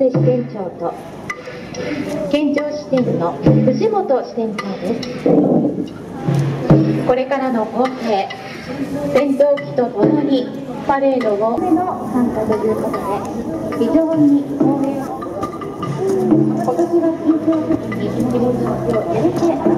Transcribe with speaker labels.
Speaker 1: 瀬支店長と県庁支店の藤本支店長です。これからの公平戦闘機とともにパレードをの参加ということで非常に光栄今年は緊張せずに気持ちを入れて